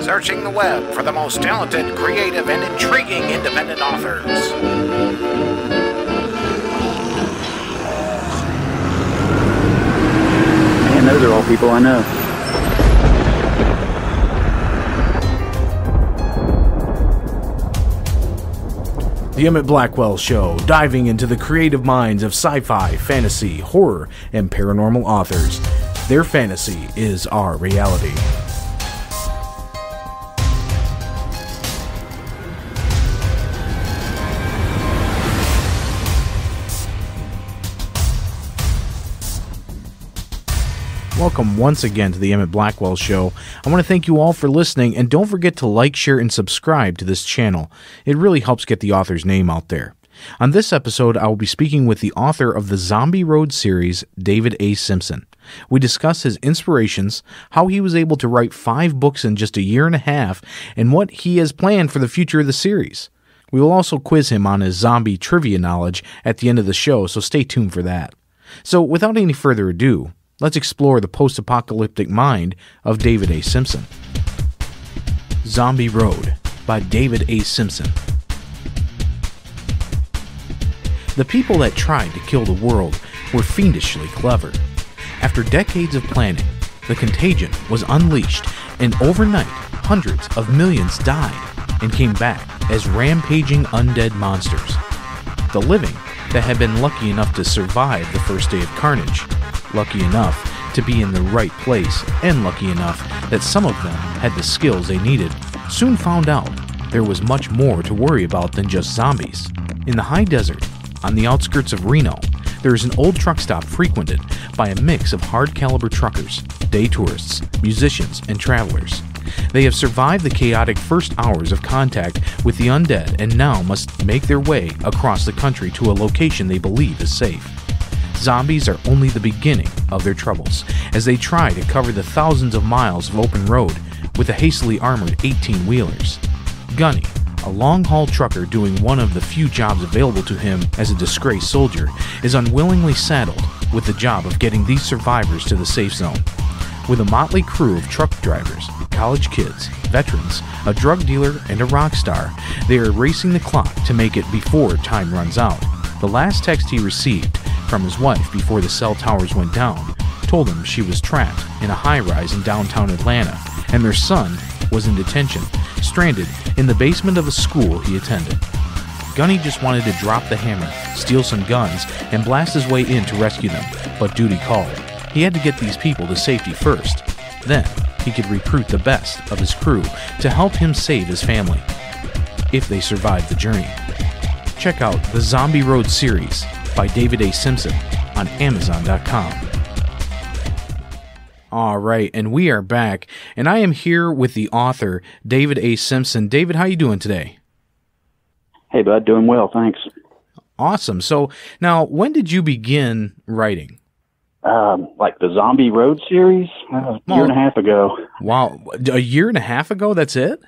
Searching the web for the most talented, creative, and intriguing independent authors. Man, those are all people I know. The Emit Blackwell Show, diving into the creative minds of sci fi, fantasy, horror, and paranormal authors. Their fantasy is our reality. Welcome once again to the Emit Blackwell Show. I want to thank you all for listening, and don't forget to like, share, and subscribe to this channel. It really helps get the author's name out there. On this episode, I will be speaking with the author of the Zombie Road series, David A. Simpson. We discuss his inspirations, how he was able to write five books in just a year and a half, and what he has planned for the future of the series. We will also quiz him on his zombie trivia knowledge at the end of the show, so stay tuned for that. So, without any further ado, let's explore the post apocalyptic mind of David A. Simpson. Zombie Road by David A. Simpson. The people that tried to kill the world were fiendishly clever. After decades of planning, the contagion was unleashed, and overnight, hundreds of millions died and came back as rampaging undead monsters. The living that had been lucky enough to survive the first day of carnage, lucky enough to be in the right place, and lucky enough that some of them had the skills they needed, soon found out there was much more to worry about than just zombies. In the high desert, on the outskirts of Reno, there is an old truck stop frequented by a mix of hard caliber truckers, day tourists, musicians, and travelers. They have survived the chaotic first hours of contact with the undead and now must make their way across the country to a location they believe is safe. Zombies are only the beginning of their troubles as they try to cover the thousands of miles of open road with the hastily armored 18 wheelers. Gunny, a long haul trucker doing one of the few jobs available to him as a disgraced soldier, is unwillingly saddled with the job of getting these survivors to the safe zone. With a motley crew of truck drivers, college kids, veterans, a drug dealer, and a rock star, they are racing the clock to make it before time runs out. The last text he received from his wife before the cell towers went down told him she was trapped in a high rise in downtown Atlanta, and their son was in detention, stranded in the basement of a school he attended. Gunny just wanted to drop the hammer, steal some guns, and blast his way in to rescue them, but duty called. He had to get these people to safety first. Then, he could recruit the best of his crew to help him save his family, if they survived the journey. Check out the Zombie Road series by David A. Simpson on Amazon.com. All right, and we are back, and I am here with the author David A. Simpson. David, how you doing today? Hey, bud, doing well, thanks. Awesome. So now, when did you begin writing? Um, like the Zombie Road series, uh, a year and a half ago. Wow, a year and a half ago. That's it.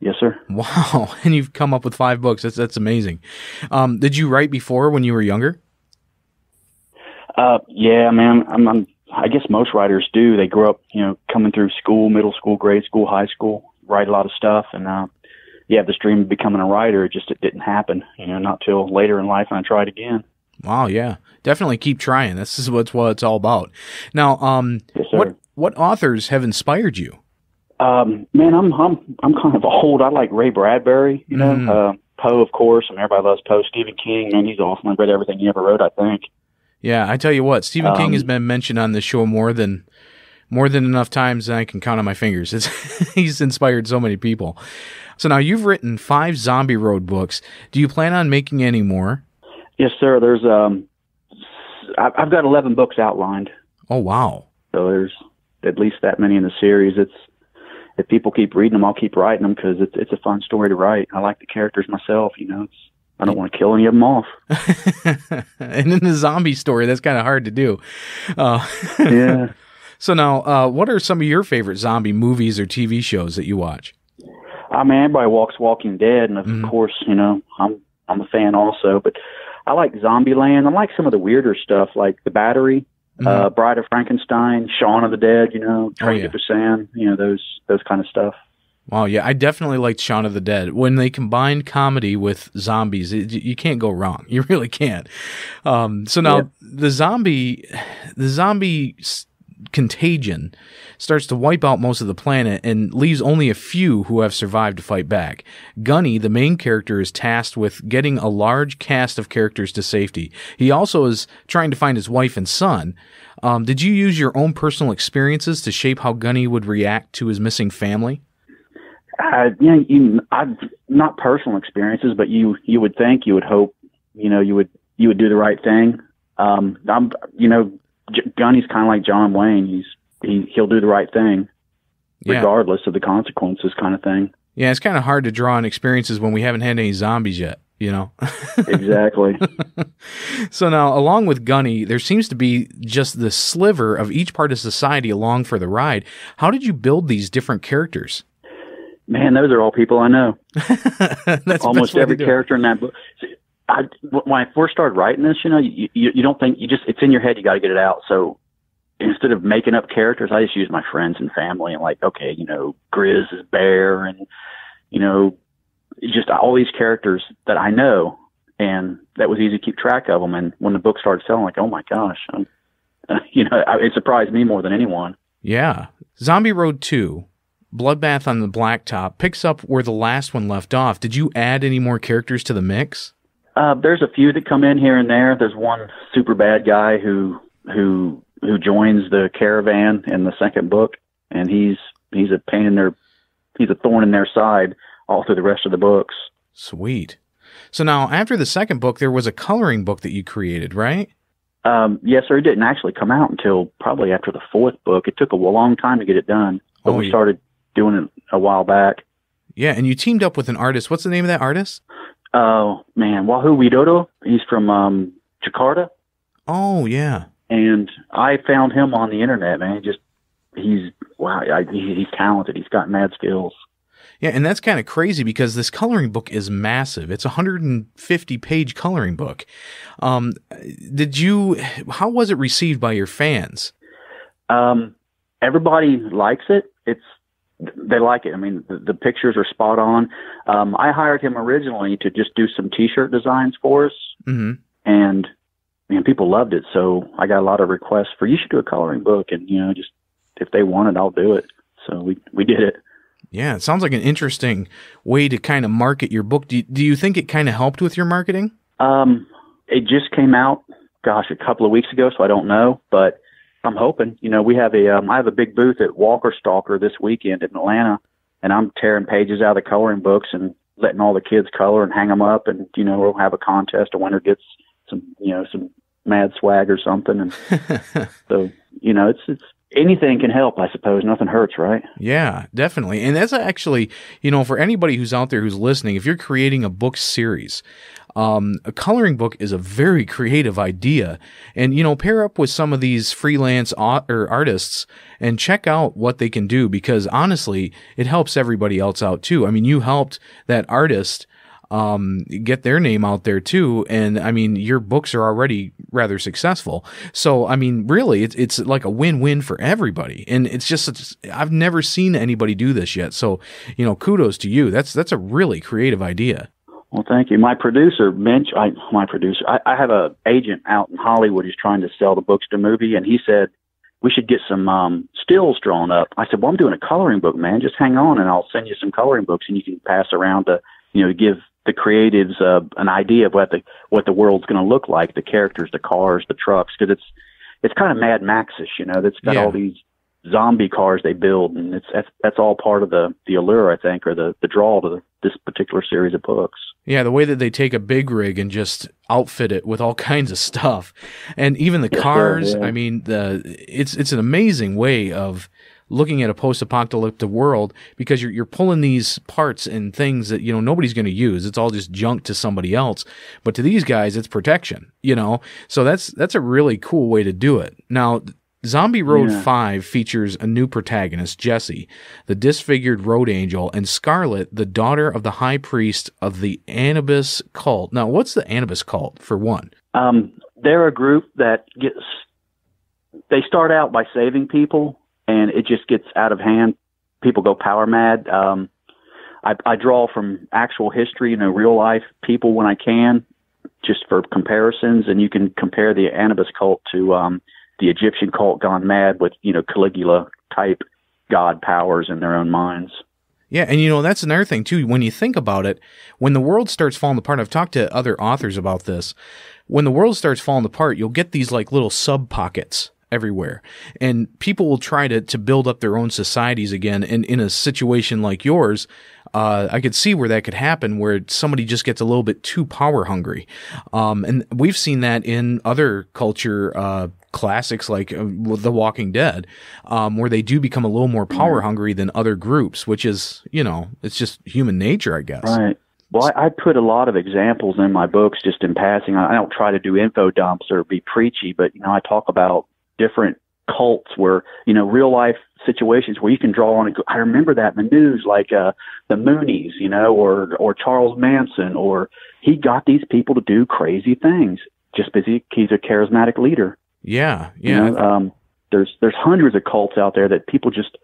Yes, sir. Wow, and you've come up with five books. That's that's amazing. Um, did you write before when you were younger? Uh, yeah, man. I'm, I'm. I guess most writers do. They grow up, you know, coming through school, middle school, grade school, high school, write a lot of stuff, and uh, you have this dream of becoming a writer. It just it didn't happen, you know, not till later in life, and I tried again. Wow, yeah, definitely keep trying. This is what's what it's all about. Now, um, Yes, what what authors have inspired you? Um, man, I'm I'm I'm kind of old. I like Ray Bradbury, you know, Mm. uh, Poe, of course. I mean, everybody loves Poe. Stephen King, man, he's awesome. I read everything he ever wrote. I think. Yeah, I tell you what, Stephen King Um, has been mentioned on this show more than more than enough times than I can count on my fingers. It's, he's inspired so many people. So now you've written five Zombie Road books. Do you plan on making any more? Yes, sir. There's um, I- I've got 11 books outlined, Oh wow, so there's at least that many in the series. It's if people keep reading them, I'll keep writing them because it's it's a fun story to write. I like the characters myself. You know, it's I don't want to kill any of them off. and in the zombie story, that's kind of hard to do. Uh, Yeah. so now, uh, what are some of your favorite zombie movies or TV shows that you watch? I mean, everybody walks Walking Dead, and of Mhm. course, you know, I'm I'm a fan also. But I like Zombieland. I like some of the weirder stuff, like The Battery. uh, Bride of Frankenstein, Shaun of the Dead, you know, Oh, Train yeah. to Busan, you know, those those kind of stuff. Wow, yeah, I definitely liked Shaun of the Dead. When they combined comedy with zombies, it, you can't go wrong. You really can't. Um, so now Yeah. the zombie, the zombie s- contagion starts to wipe out most of the planet and leaves only a few who have survived to fight back. Gunny, the main character, is tasked with getting a large cast of characters to safety. He also is trying to find his wife and son. Um, did you use your own personal experiences to shape how Gunny would react to his missing family? Uh, you know, you, I've not personal experiences, but you you would think, you would hope, you know, you would you would do the right thing. Um, I'm, you know, J- Gunny's kind of like John Wayne. He's he he'll do the right thing Yeah. regardless of the consequences, kind of thing. Yeah, it's kind of hard to draw on experiences when we haven't had any zombies yet, you know? Exactly. so now, along with Gunny, there seems to be just the sliver of each part of society along for the ride. How did you build these different characters? Man, those are all people I know. That's Almost best way to every character in that book. I, when I first started writing this, you know, you, you, you don't think you just it's in your head. You got to get it out. So instead of making up characters, I just use my friends and family and like, okay, you know, Grizz is Bear, and you know, just all these characters that I know, and that was easy to keep track of them. And when the book started selling, like, oh my gosh, I'm, you know, it surprised me more than anyone. Yeah. Zombie Road 2, Bloodbath on the Blacktop, picks up where the last one left off. Did you add any more characters to the mix? Uh, there's a few that come in here and there. There's one super bad guy who who who joins the caravan in the second book, and he's he's a pain in their he's a thorn in their side all through the rest of the books. Sweet. So now, after the second book, there was a coloring book that you created, right? Um, yes, sir. It didn't actually come out until probably after the fourth book. It took a long time to get it done, but Oh, we yeah. started doing it a while back. Yeah, and you teamed up with an artist. What's the name of that artist? Oh man, Wahoo Widodo. He's from um, Jakarta. Oh, yeah. and I found him on the internet, man. Just he's wow, I, he, he's talented. He's got mad skills. Yeah, and that's kind of crazy because this coloring book is massive. It's a 150 page coloring book. Um, did you, how was it received by your fans? Um, everybody likes it. It's they like it. I mean, the, the pictures are spot on. Um, I hired him originally to just do some T-shirt designs for us, hmm and man, people loved it. So I got a lot of requests for you should do a coloring book, and you know, just if they want it, I'll do it. So we we did it. Yeah, it sounds like an interesting way to kind of market your book. Do you, do you think it kind of helped with your marketing? Um, it just came out, gosh, a couple of weeks ago, so I don't know, but I'm hoping. You know, we have a, um, I have a big booth at Walker Stalker this weekend in Atlanta, and I'm tearing pages out of the coloring books and letting all the kids color and hang them up, and you know, we'll have a contest. A winner gets some, you know, some mad swag or something, and so you know, it's it's anything can help, I suppose. Nothing hurts, right? Yeah, definitely. And that's actually, you know, for anybody who's out there who's listening, if you're creating a book series, um, a coloring book is a very creative idea. And, you know, pair up with some of these freelance or artists and check out what they can do because honestly, it helps everybody else out too. I mean, you helped that artist um, get their name out there too. And I mean, your books are already rather successful. So, I mean, really, it's, it's like a win win for everybody. And it's just, such, I've never seen anybody do this yet. So, you know, kudos to you. That's, that's a really creative idea. Well, thank you. My producer, Minch, I, my producer, I, I have a agent out in Hollywood who's trying to sell the books to movie, and he said we should get some um, stills drawn up. I said, well, I'm doing a coloring book, man. Just hang on, and I'll send you some coloring books, and you can pass around to, you know, give the creatives uh, an idea of what the what the world's going to look like, the characters, the cars, the trucks, because it's it's kind of Mad Maxish, you know. That's got Yeah. all these zombie cars they build, and it's that's that's all part of the the allure, I think, or the the draw to the, this particular series of books. Yeah, the way that they take a big rig and just outfit it with all kinds of stuff, and even the cars. yeah. I mean, the it's it's an amazing way of looking at a post-apocalyptic world because you're you're pulling these parts and things that you know nobody's going to use. It's all just junk to somebody else, but to these guys, it's protection. You know, so that's that's a really cool way to do it. Now. Zombie Road Yeah. 5 features a new protagonist, Jesse, the disfigured road angel, and Scarlet, the daughter of the high priest of the Anubis cult. Now, what's the Anubis cult, for one? Um, they're a group that gets they start out by saving people, and it just gets out of hand. People go power mad. Um, I, I draw from actual history, you know, real life people when I can, just for comparisons, and you can compare the Anubis cult to um, the Egyptian cult gone mad with you know Caligula type god powers in their own minds. Yeah, and you know that's another thing too. When you think about it, when the world starts falling apart, I've talked to other authors about this. When the world starts falling apart, you'll get these like little sub pockets everywhere, and people will try to to build up their own societies again. And in a situation like yours, uh, I could see where that could happen, where somebody just gets a little bit too power hungry, um, and we've seen that in other culture uh, classics like uh, The Walking Dead, um, where they do become a little more power mm-hmm. hungry than other groups, which is you know it's just human nature, I guess. Right. Well, I, I put a lot of examples in my books just in passing. I, I don't try to do info dumps or be preachy, but you know I talk about different cults where you know real life situations where you can draw on it. I remember that in the news, like uh, the Moonies, you know, or or Charles Manson, or he got these people to do crazy things just because he, he's a charismatic leader. Yeah, yeah. You know, um, there's there's hundreds of cults out there that people just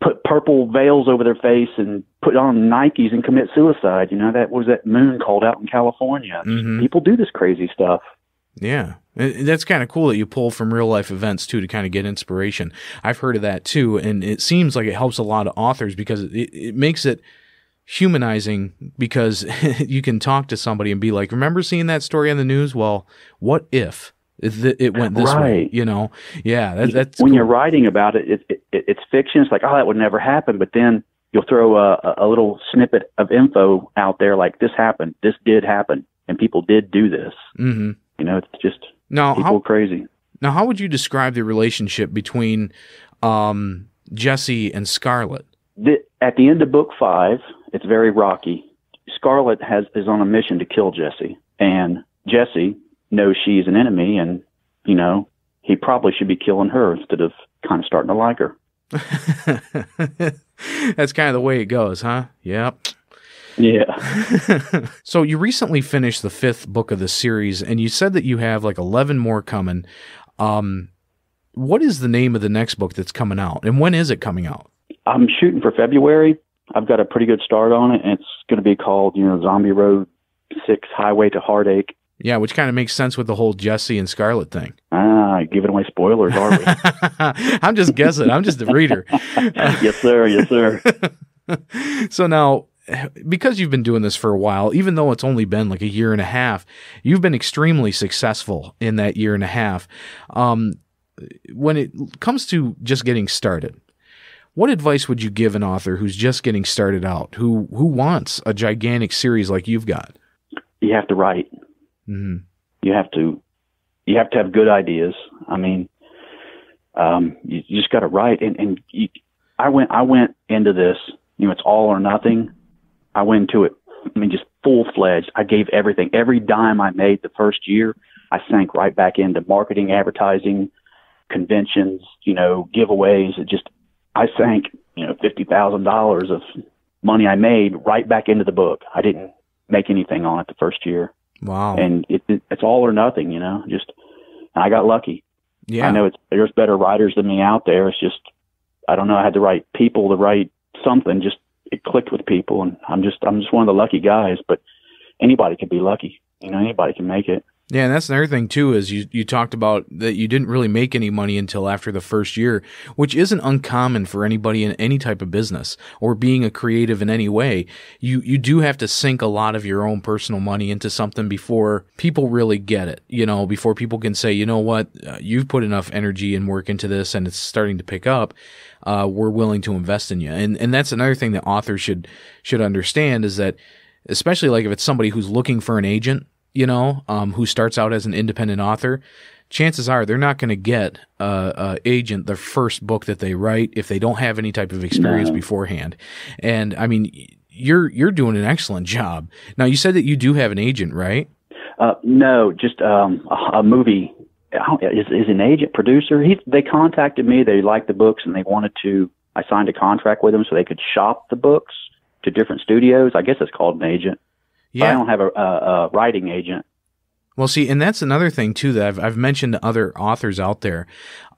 put purple veils over their face and put on Nikes and commit suicide. You know that was that moon called out in California. Mm-hmm. People do this crazy stuff. Yeah. That's kind of cool that you pull from real life events too to kind of get inspiration. I've heard of that too, and it seems like it helps a lot of authors because it, it makes it humanizing because you can talk to somebody and be like, "Remember seeing that story on the news? Well, what if it, it went this right. way?" You know? Yeah, that, that's when cool. you're writing about it, it, it, It's fiction. It's like, oh, that would never happen, but then you'll throw a, a little snippet of info out there, like this happened, this did happen, and people did do this. Mm-hmm. You know, it's just now, people how, crazy. Now, how would you describe the relationship between um, Jesse and Scarlet? The, at the end of book five, it's very rocky. Scarlet has is on a mission to kill Jesse, and Jesse knows she's an enemy, and you know he probably should be killing her instead of kind of starting to like her. That's kind of the way it goes, huh? Yep. Yeah. so you recently finished the fifth book of the series, and you said that you have like eleven more coming. Um, what is the name of the next book that's coming out, and when is it coming out? I'm shooting for February. I've got a pretty good start on it, and it's going to be called, you know, Zombie Road Six Highway to Heartache. Yeah, which kind of makes sense with the whole Jesse and Scarlet thing. Ah, giving away spoilers, are we? I'm just guessing. I'm just a reader. yes, sir. Yes, sir. so now, because you've been doing this for a while, even though it's only been like a year and a half, you've been extremely successful in that year and a half. Um, when it comes to just getting started, what advice would you give an author who's just getting started out, who who wants a gigantic series like you've got? You have to write. Mm-hmm. You have to you have to have good ideas. I mean, um, you, you, just got to write. And, and you, I went I went into this. You know, it's all or nothing I went into it, I mean, just full fledged. I gave everything. Every dime I made the first year, I sank right back into marketing, advertising, conventions, you know, giveaways. It just, I sank, you know, $50,000 of money I made right back into the book. I didn't make anything on it the first year. Wow. And it, it it's all or nothing, you know, just, I got lucky. Yeah. I know it's, there's better writers than me out there. It's just, I don't know. I had the right people the right something just it clicked with people, and I'm just I'm just one of the lucky guys. But anybody can be lucky. You know, anybody can make it. Yeah, and that's another thing too is you you talked about that you didn't really make any money until after the first year, which isn't uncommon for anybody in any type of business or being a creative in any way. You you do have to sink a lot of your own personal money into something before people really get it. You know, before people can say, you know what, uh, you've put enough energy and work into this, and it's starting to pick up. Uh, we're willing to invest in you, and and that's another thing that authors should should understand is that especially like if it's somebody who's looking for an agent you know, um, who starts out as an independent author, chances are they're not going to get a, a, agent the first book that they write if they don't have any type of experience no. beforehand. And I mean, you're you're doing an excellent job. Now, you said that you do have an agent, right? Uh, no, just um, a, a movie. Is, is an agent producer? He they contacted me. They liked the books and they wanted to. I signed a contract with them so they could shop the books to different studios. I guess it's called an agent. Yeah. I don't have a, a, a writing agent. Well, see, and that's another thing too that I've, I've mentioned to other authors out there.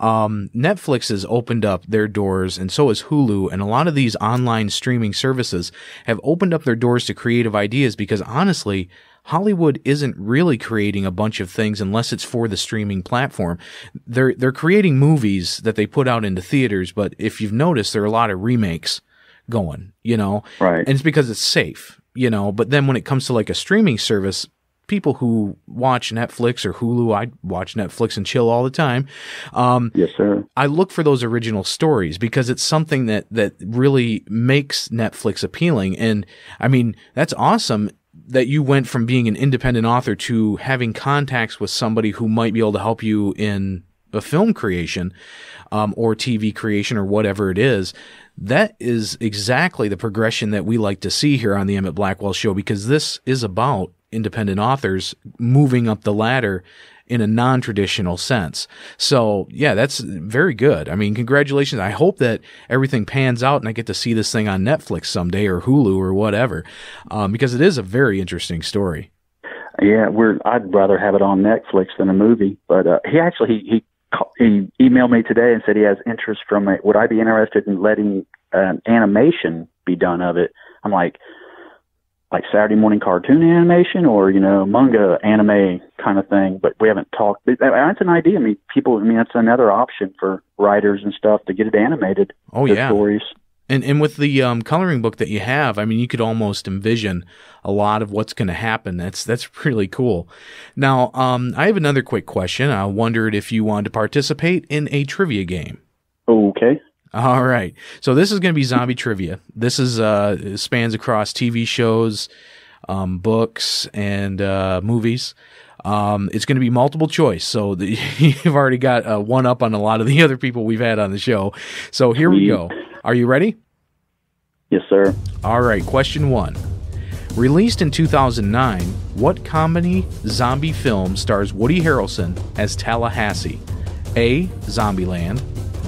Um, Netflix has opened up their doors, and so has Hulu, and a lot of these online streaming services have opened up their doors to creative ideas because honestly, Hollywood isn't really creating a bunch of things unless it's for the streaming platform. They're they're creating movies that they put out into theaters, but if you've noticed, there are a lot of remakes going, you know, Right. and it's because it's safe, you know. But then when it comes to like a streaming service, people who watch Netflix or Hulu, I watch Netflix and chill all the time. Um, Yes, sir. I look for those original stories because it's something that that really makes Netflix appealing. And I mean, that's awesome that you went from being an independent author to having contacts with somebody who might be able to help you in a film creation um, or TV creation or whatever it is. That is exactly the progression that we like to see here on the Emit Blackwell Show because this is about independent authors moving up the ladder in a non-traditional sense. So yeah, that's very good. I mean, congratulations. I hope that everything pans out and I get to see this thing on Netflix someday or Hulu or whatever, um, because it is a very interesting story. Yeah, we're. I'd rather have it on Netflix than a movie. But uh, he actually he he he emailed me today and said he has interest from a, would I be interested in letting an animation be done of it? I'm like, like Saturday morning cartoon animation or you know manga anime kind of thing. But we haven't talked. that- That's an idea. I mean, people. I mean, that's another option for writers and stuff to get it animated. Oh yeah. stories. And and with the um, coloring book that you have, I mean, you could almost envision a lot of what's going to happen. That's that's really cool. Now, um, I have another quick question. I wondered if you wanted to participate in a trivia game. Okay. All right. So this is going to be zombie trivia. This is uh spans across TV shows, um, books, and uh, movies. Um, it's going to be multiple choice. So the, you've already got uh, one up on a lot of the other people we've had on the show. So here we go. Are you ready? Yes, sir. All right, question one. Released in 2009, what comedy zombie film stars Woody Harrelson as Tallahassee? A. Zombieland.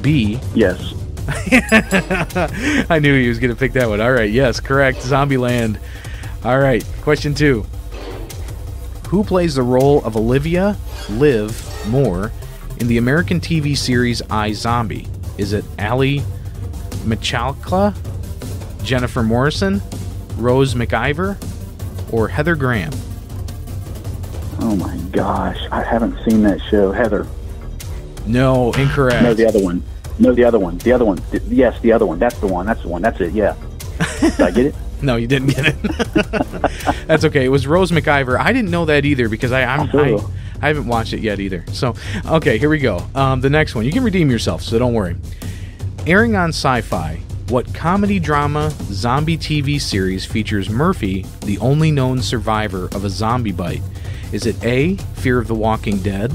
B. Yes. I knew he was going to pick that one. All right, yes, correct. Zombieland. All right, question two. Who plays the role of Olivia Liv Moore in the American TV series iZombie? Is it Ali Michalka, Jennifer Morrison, Rose McIver, or Heather Graham? Oh my gosh, I haven't seen that show. Heather. No, incorrect. No, the other one. No, the other one. The other one. Yes, the other one. That's the one. That's the one. That's it. Yeah. Did I get it? No, you didn't get it. That's okay. It was Rose McIver. I didn't know that either because I I'm, I. I haven't watched it yet either. So okay, here we go. Um, the next one. You can redeem yourself, so don't worry. Airing on Syfy, what comedy drama zombie TV series features Murphy, the only known survivor of a zombie bite? Is it A. Fear of the Walking Dead,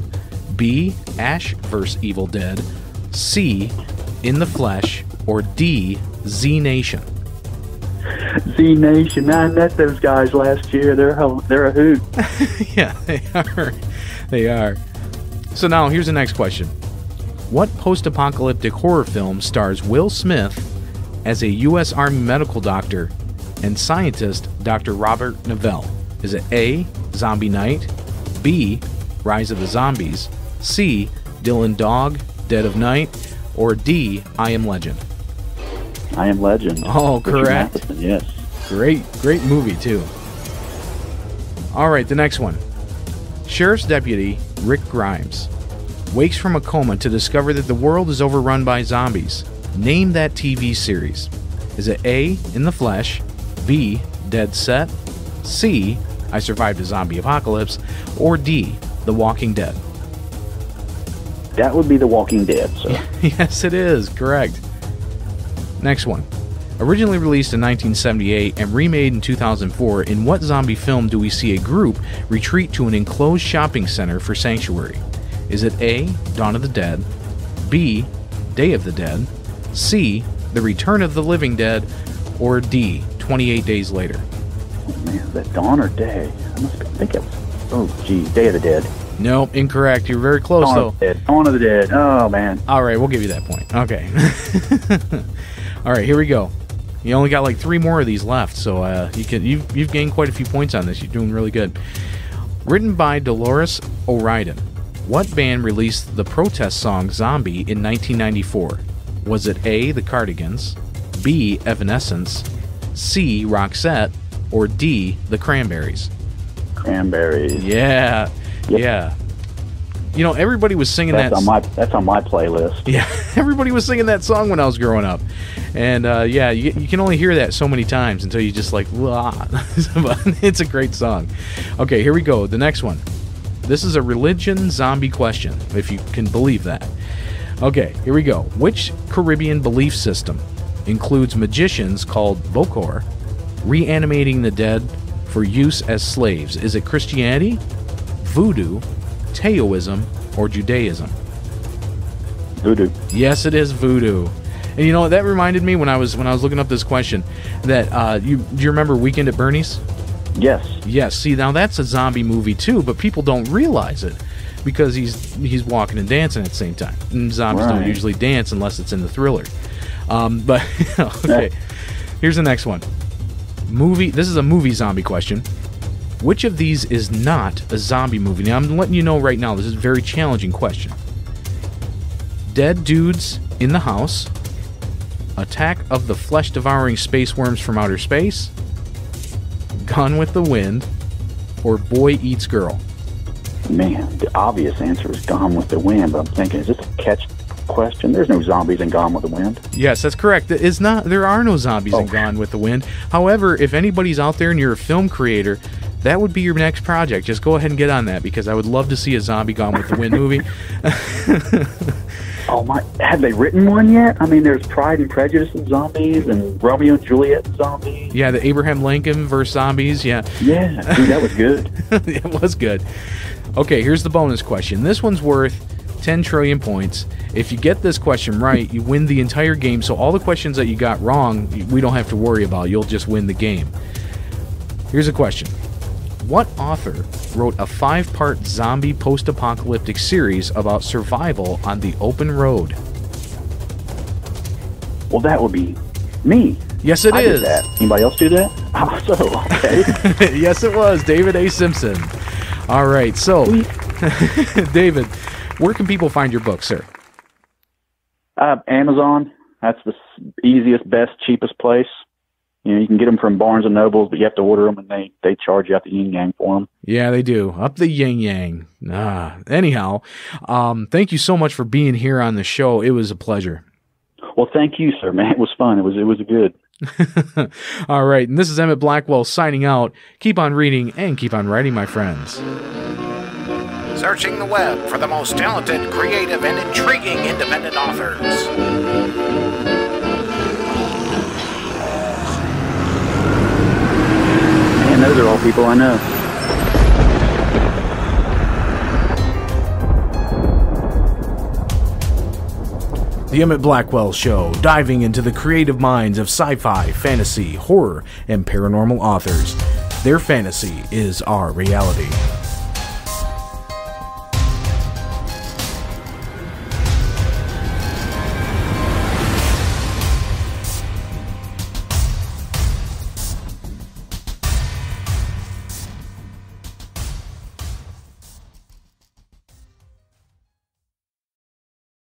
B. Ash vs. Evil Dead, C. In the Flesh, or D. Z Nation? Z Nation. I met those guys last year. They're a, they're a hoot. yeah, they are. They are. So now here's the next question. What post apocalyptic horror film stars Will Smith as a U.S. Army medical doctor and scientist Dr. Robert Neville? Is it A. Zombie Night, B. Rise of the Zombies, C. Dylan Dog, Dead of Night, or D. I Am Legend? I am Legend. Oh, correct. Matheson, Yes. Great, great movie, too. All right, the next one. Sheriff's Deputy Rick Grimes wakes from a coma to discover that the world is overrun by zombies. Name that TV series. Is it A, In the Flesh, B, Dead Set, C, I Survived a Zombie Apocalypse, or D, The Walking Dead? That would be The Walking Dead. So yes, it is. Correct. Next one. Originally released in 1978 and remade in 2004, in what zombie film do we see a group retreat to an enclosed shopping center for sanctuary? Is it A. Dawn of the Dead, B. Day of the Dead, C. The Return of the Living Dead, or D. 28 Days Later? oh, man, is that Dawn or Day? I must be, I think it was. Oh, gee, Day of the Dead. Nope, incorrect. You're very close Dawn though. of the Dead. Dawn of the Dead. Oh man. All right, we'll give you that point. Okay. All right, here we go. You only got like three more of these left, so uh, you can you've you've gained quite a few points on this. You're doing really good. Written by Dolores O'Riordan, what band released the protest song Zombie in 1994? Was it A, The Cardigans, B, Evanescence, C, Roxette, or D, The Cranberries? Cranberries. Yeah, Yep. yeah. You know, everybody was singing That's that. on my that's on my playlist. Yeah, everybody was singing that song when I was growing up, and uh, yeah, you, you can only hear that so many times until you just like, it's a great song. Okay, here we go. The next one. This is a religion zombie question, if you can believe that. Okay, here we go. Which Caribbean belief system includes magicians called Bokor reanimating the dead for use as slaves? Is it Christianity, Voodoo, Taoism, or Judaism? Voodoo. Yes, it is voodoo. And you know what that reminded me when I was when I was looking up this question that uh, you do you remember Weekend at Bernie's? Yes. Yes. See, now that's a zombie movie too, but people don't realize it because he's he's walking and dancing at the same time. And zombies don't usually dance unless it's in the thriller. Um, but okay, here's the next one. Movie. This is a movie zombie question. Which of these is not a zombie movie? Now I'm letting you know right now. This is a very challenging question. Dead dudes in the house. Attack of the flesh devouring space worms from outer space. Gone with the Wind, or Boy Eats Girl? Man, the obvious answer is Gone with the Wind, but I'm thinking, is this a catch question? There's no zombies in Gone with the Wind. Yes, that's correct. It's not. There are no zombies in. Gone with the Wind. However, if anybody's out there and you're a film creator, that would be your next project. Just go ahead and get on that because I would love to see a zombie Gone with the Wind movie. Oh my! Have they written one yet? I mean, there's Pride and Prejudice and zombies, and Romeo and Juliet and zombies. yeah, the Abraham Lincoln versus zombies. Yeah, Yeah, dude, that was good. it was good. Okay, here's the bonus question. This one's worth 10 trillion points. If you get this question right, you win the entire game. So all the questions that you got wrong, we don't have to worry about. You'll just win the game. Here's a question. What author wrote a five-part zombie post-apocalyptic series about survival on the open road? Well, that would be me. Yes, it I is. did that. Anybody else do that? Oh, so okay. yes, it was David A. Simpson. All right, so David, where can people find your book, sir? uh, Amazon. That's the easiest, best, cheapest place. You know, you can get them from Barnes and Nobles, but you have to order them, and they they charge you out the yin yang for them. Yeah, they do. Up the yin yang. Ah, anyhow, um, thank you so much for being here on the show. It was a pleasure. Well, thank you, sir. Man, it was fun. It was it was a good. All right, and this is Emit Blackwell signing out. Keep on reading and keep on writing, my friends. Searching the web for the most talented, creative, and intriguing independent authors. Man, those are all people I know. The Emit Blackwell Show, diving into the creative minds of sci fi, fantasy, horror, and paranormal authors. Their fantasy is our reality.